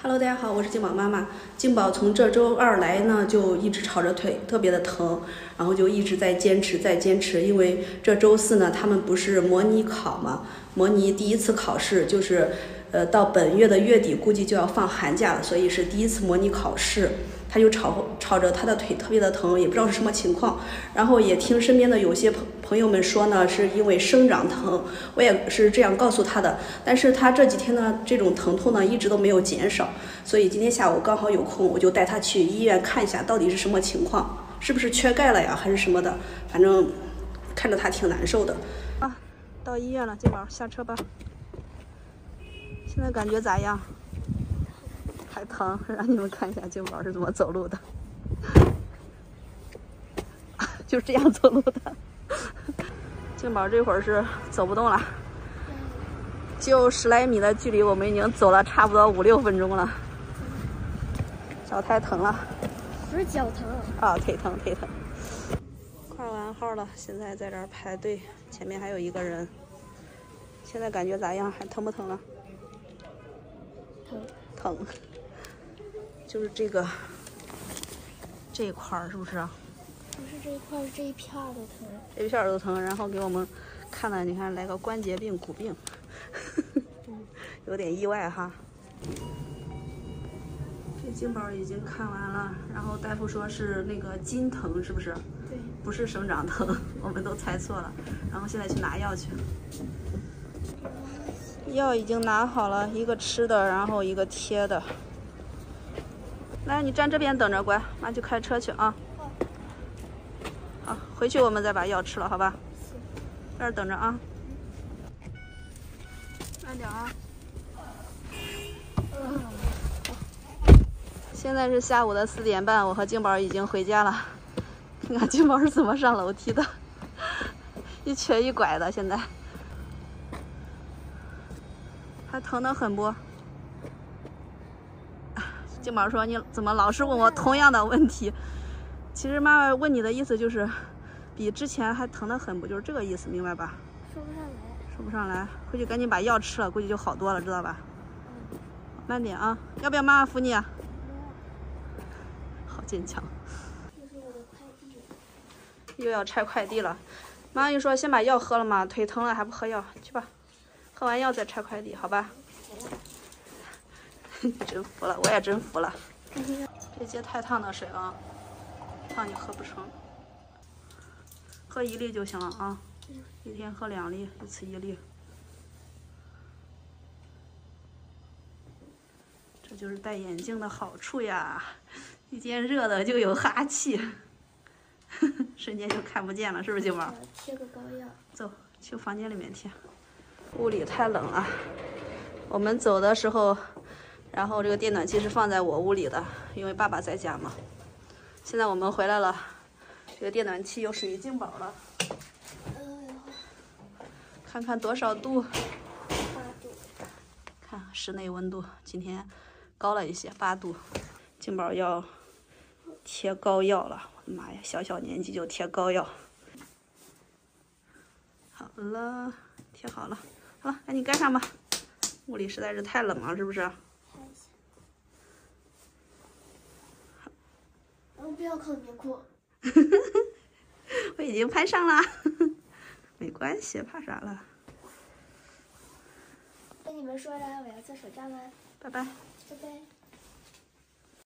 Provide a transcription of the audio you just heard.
Hello，大家好，我是静宝妈妈。静宝从这周二来呢，就一直吵着腿，特别的疼，然后就一直在坚持，在坚持。因为这周四呢，他们不是模拟考嘛，模拟第一次考试，就是呃到本月的月底，估计就要放寒假了，所以是第一次模拟考试。他就吵吵着他的腿特别的疼，也不知道是什么情况。然后也听身边的有些朋朋友们说呢，是因为生长疼，我也是这样告诉他的。但是他这几天呢，这种疼痛呢一直都没有减少，所以今天下午刚好有空，我就带他去医院看一下到底是什么情况，是不是缺钙了呀，还是什么的？反正看着他挺难受的。啊，到医院了，金宝下车吧。现在感觉咋样？还疼，让你们看一下静宝是怎么走路的，就这样走路的。静宝这会儿是走不动了，就十来米的距离，我们已经走了差不多五六分钟了，脚太疼了。不是脚疼啊，腿疼，腿疼。挂完号了，现在在这儿排队，前面还有一个人。现在感觉咋样？还疼不疼了？疼。疼。就是这个这一块儿，是不是？不是这一块，是这一片儿都疼。这一片儿都疼，然后给我们看了，你看来个关节病、骨病，有点意外哈。这金宝已经看完了，然后大夫说是那个筋疼，是不是？对。不是生长疼，我们都猜错了。然后现在去拿药去。药已经拿好了，一个吃的，然后一个贴的。来，你站这边等着，乖，妈去开车去啊。好，回去我们再把药吃了，好吧？在这等着啊。慢点啊。现在是下午的四点半，我和静宝已经回家了。看看静宝是怎么上楼梯的，一瘸一拐的，现在还疼得很不？金宝说：“你怎么老是问我同样的问题？其实妈妈问你的意思就是，比之前还疼得很，不就是这个意思，明白吧？”说不上来，说不上来，回去赶紧把药吃了，估计就好多了，知道吧？慢点啊！要不要妈妈扶你？啊？好坚强。又要拆快递了。妈妈又说：“先把药喝了嘛，腿疼了还不喝药？去吧，喝完药再拆快递，好吧？” 真服了，我也真服了。别接太烫的水啊，烫你喝不成。喝一粒就行了啊，一天喝两粒，一次一粒。这就是戴眼镜的好处呀，一见热的就有哈气，瞬间就看不见了，是不是金毛？贴个膏药。走，去房间里面贴。屋里太冷了，我们走的时候。然后这个电暖气是放在我屋里的，因为爸爸在家嘛。现在我们回来了，这个电暖气又属于静宝了。看看多少度？八度。看室内温度，今天高了一些，八度。静宝要贴膏药了，我的妈呀，小小年纪就贴膏药。好了，贴好了，好了，赶紧盖上吧。屋里实在是太冷了，是不是？我不要靠棉裤，我已经拍上了，没关系，怕啥了？跟你们说了，我要做手账了，拜拜，拜拜。